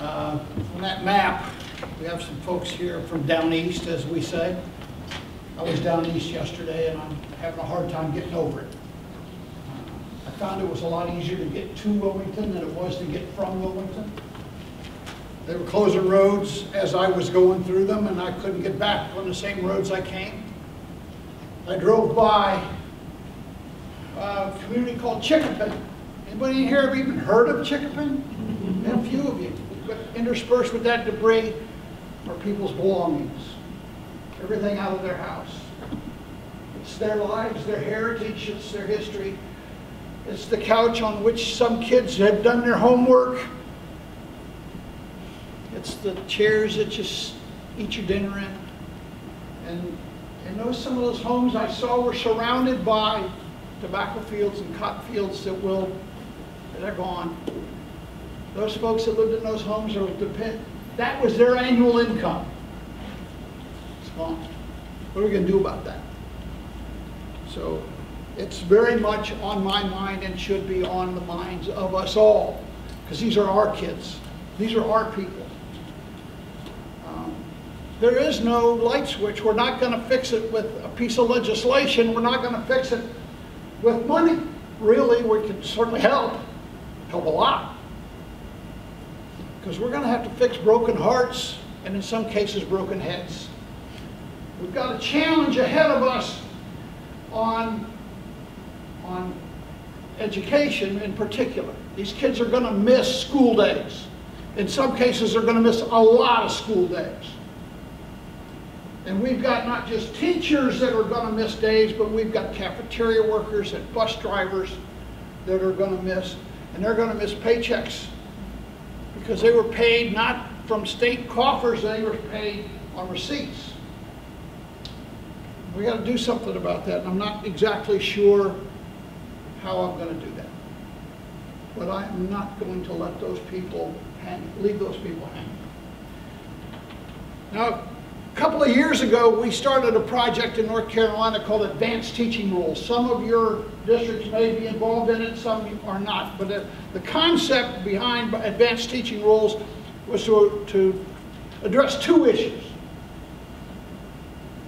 Uh, On that map, we have some folks here from down east, as we say. I was down east yesterday, and I'm having a hard time getting over it. Uh, I found it was a lot easier to get to Wilmington than it was to get from Wilmington. They were closing roads as I was going through them, and I couldn't get back on the same roads I came. I drove by a community called Chinquapin. Anybody in here have even heard of Chinquapin? And a few of you. But interspersed with that debris are people's belongings, everything out of their house. It's their lives, their heritage, it's their history. It's the couch on which some kids have done their homework. It's the chairs that you eat your dinner in. And, and those, some of those homes I saw were surrounded by tobacco fields and cotton fields that will, that are gone. Those folks that lived in those homes are depend, that was their annual income. It's gone. What are we gonna do about that? So it's very much on my mind and should be on the minds of us all, because these are our kids. These are our people. Um, There is no light switch. We're not gonna fix it with a piece of legislation. We're not gonna fix it with money. Really, we can certainly help, help a lot. Because we're gonna have to fix broken hearts and in some cases, broken heads. We've got a challenge ahead of us on, on education in particular. These kids are gonna miss school days. In some cases, they're gonna miss a lot of school days. And we've got not just teachers that are gonna miss days, but we've got cafeteria workers and bus drivers that are gonna miss, and they're gonna miss paychecks because they were paid not from state coffers, they were paid on receipts. We gotta do something about that, and I'm not exactly sure how I'm gonna do that. But I am not going to let those people hang, leave those people hanging. Now, a couple of years ago, we started a project in North Carolina called Advanced Teaching Roles. Some of your districts may be involved in it, some are not. But the, the concept behind Advanced Teaching Roles was to, to address two issues.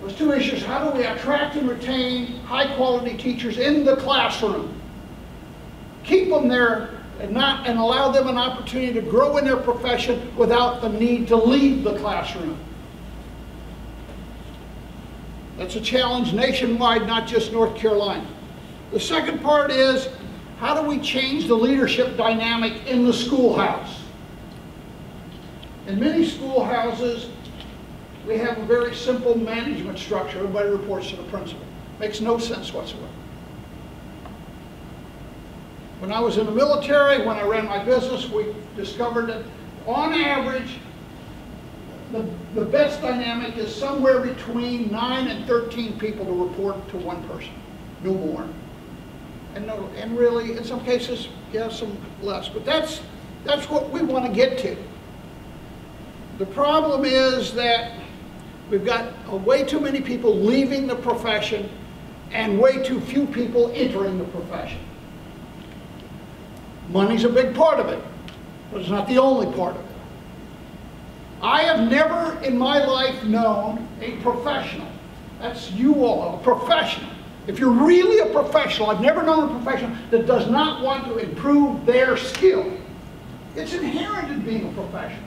Those two issues, how do we attract and retain high-quality teachers in the classroom? Keep them there and not, and allow them an opportunity to grow in their profession without the need to leave the classroom. That's a challenge nationwide, not just North Carolina. The second part is, how do we change the leadership dynamic in the schoolhouse? In many schoolhouses, we have a very simple management structure. Everybody reports to the principal. Makes no sense whatsoever. When I was in the military, when I ran my business, we discovered that on average, the, the best dynamic is somewhere between 9 and 13 people to report to one person, no more. And, no, and really, in some cases, yeah, some less. But that's, that's what we want to get to. The problem is that we've got uh, way too many people leaving the profession and way too few people entering the profession. Money's a big part of it, but it's not the only part of it. I have never in my life known a professional, that's you all, a professional. If you're really a professional, I've never known a professional that does not want to improve their skill. It's inherent in being a professional.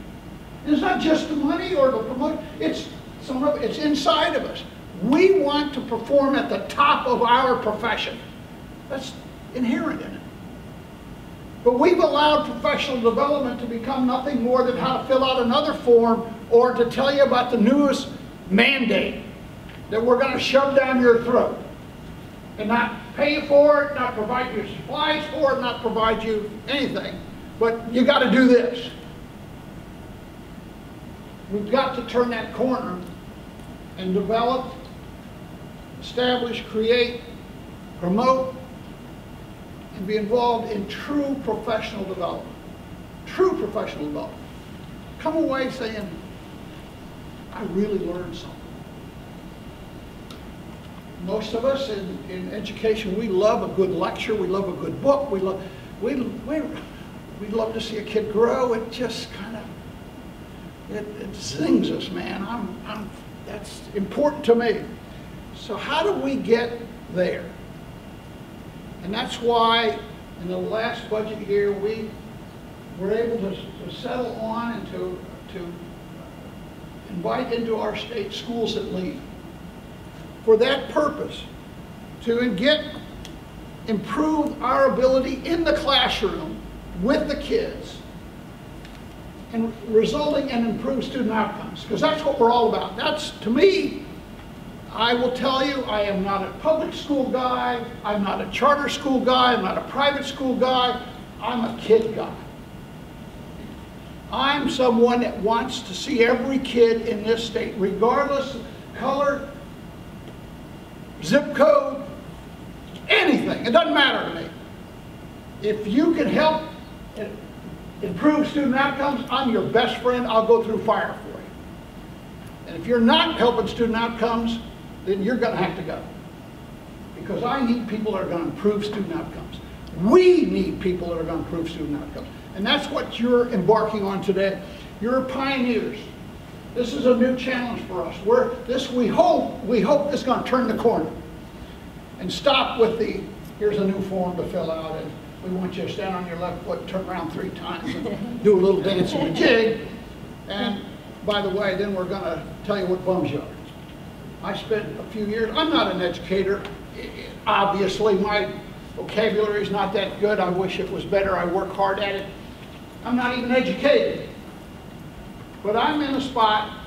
It's not just the money or the promotion, it's some of it's inside of us. We want to perform at the top of our profession. That's inherent in it. But we've allowed professional development to become nothing more than how to fill out another form or to tell you about the newest mandate that we're going to shove down your throat and not pay for it, not provide you supplies for it, not provide you anything. But you got to do this. We've got to turn that corner and develop, establish, create, promote, and be involved in true professional development. True professional development. Come away saying, I really learned something. Most of us in, in education, we love a good lecture, we love a good book, we love, we, we, we love to see a kid grow. It just kind of it, it zings us, man. I'm, I'm, that's important to me. So how do we get there? And that's why in the last budget year, we were able to, to settle on and to, to invite into our state schools that lead. For that purpose, to get, improve our ability in the classroom with the kids and resulting in improved student outcomes, because that's what we're all about. That's, to me, I will tell you, I am not a public school guy, I'm not a charter school guy, I'm not a private school guy, I'm a kid guy. I'm someone that wants to see every kid in this state, regardless of color, zip code, anything, it doesn't matter to me. If you can help improve student outcomes, I'm your best friend, I'll go through fire for you. And if you're not helping student outcomes, then you're going to have to go. Because I need people that are going to improve student outcomes. We need people that are going to improve student outcomes. And that's what you're embarking on today. You're pioneers. This is a new challenge for us. We're, this, we hope, we hope is going to turn the corner and stop with the, here's a new form to fill out, and we want you to stand on your left foot, turn around three times, and do a little dance and a jig. And by the way, then we're going to tell you what bums you are. I spent a few years, I'm not an educator. Obviously, my vocabulary is not that good. I wish it was better. I work hard at it. I'm not even educated. But I'm in a spot,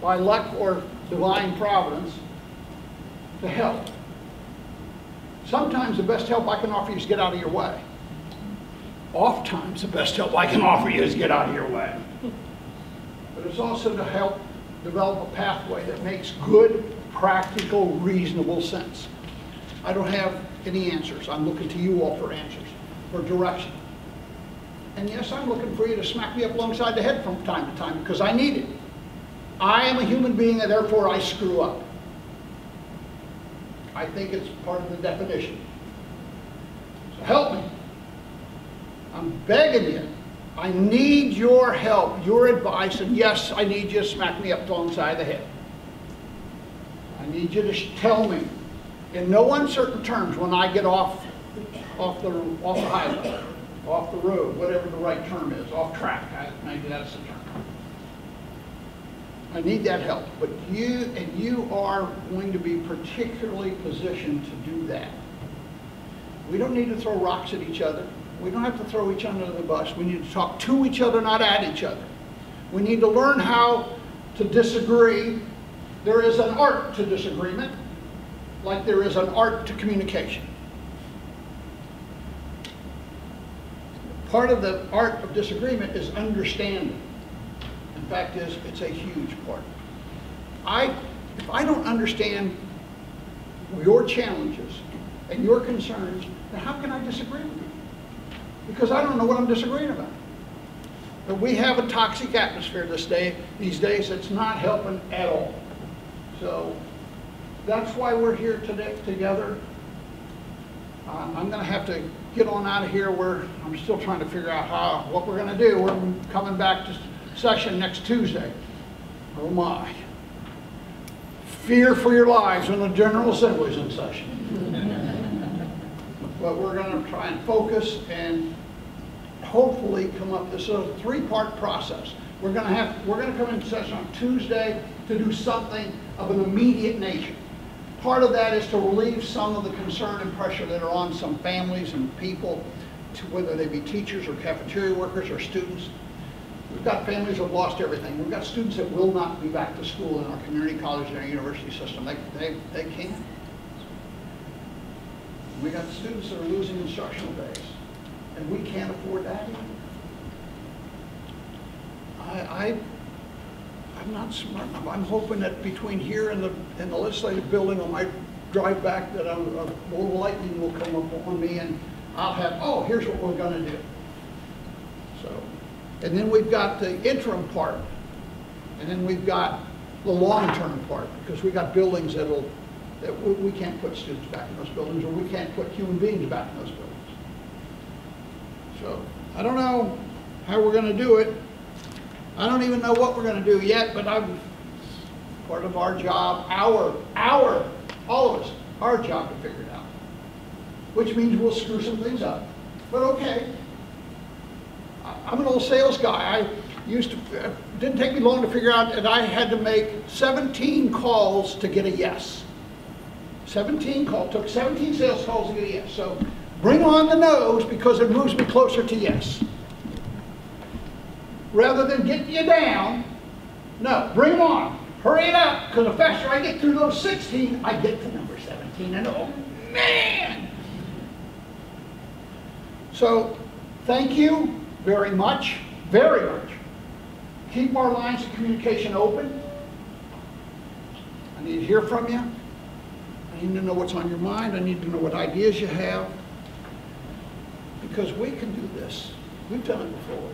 by luck or divine providence, to help. Sometimes the best help I can offer you is get out of your way. Oft times the best help I can offer you is get out of your way. But it's also to help develop a pathway that makes good, practical, reasonable sense. I don't have any answers. I'm looking to you all for answers, for direction. And yes, I'm looking for you to smack me up alongside the head from time to time because I need it. I am a human being and therefore I screw up. I think it's part of the definition. So help me. I'm begging you I need your help, your advice, and yes, I need you to smack me up alongside the head. I need you to tell me in no uncertain terms when I get off, off, the, off the highway, off the road, whatever the right term is, off track, maybe that's the term. I need that help, but you, and you are going to be particularly positioned to do that. We don't need to throw rocks at each other. We don't have to throw each other under the bus. We need to talk to each other, not at each other. We need to learn how to disagree. There is an art to disagreement, like there is an art to communication. Part of the art of disagreement is understanding. In fact, is it's a huge part. I, if I don't understand your challenges and your concerns, then how can I disagree with you? because I don't know what I'm disagreeing about. But we have a toxic atmosphere this day, these days that's not helping at all. So that's why we're here today together. Uh, I'm going to have to get on out of here where I'm still trying to figure out how what we're going to do. We're coming back to session next Tuesday. Oh my. Fear for your lives when the General Assembly's in session. but we're going to try and focus and hopefully come up, this is a three-part process. We're going to have, we're going to come into session on Tuesday to do something of an immediate nature. Part of that is to relieve some of the concern and pressure that are on some families and people, whether they be teachers or cafeteria workers or students. We've got families that have lost everything. We've got students that will not be back to school in our community college and our university system. They, they, they can't. We got students that are losing instructional days and we can't afford that either. I, I'm not smart enough. I'm hoping that between here and the, and the legislative building on my drive back that a, a little lightning will come up on me and I'll have, oh, here's what we're going to do. So, and then we've got the interim part. And then we've got the long-term part because we got buildings that'll, that we, we can't put students back in those buildings or we can't put human beings back in those buildings. So I don't know how we're going to do it, I don't even know what we're gonna do yet, but I'm, part of our job, our, our, all of us, our job to figure it out. Which means we'll screw some things up, but okay. I'm an old sales guy. I used to, it didn't take me long to figure out that I had to make 17 calls to get a yes. 17 call, took 17 sales calls to get a yes. So bring on the no's because it moves me closer to yes. Rather than getting you down, no, bring them on. Hurry it up, because the faster I get through those 16, I get to number 17, and oh, man! So, thank you very much, very much. Keep our lines of communication open. I need to hear from you. I need to know what's on your mind. I need to know what ideas you have. Because we can do this. We've done it before.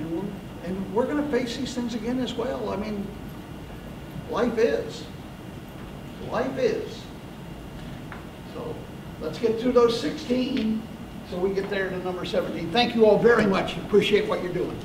And we're, and we're gonna face these things again as well. I mean, life is. Life is. So let's get through those 16 so we get there to number 17. Thank you all very much. Appreciate what you're doing.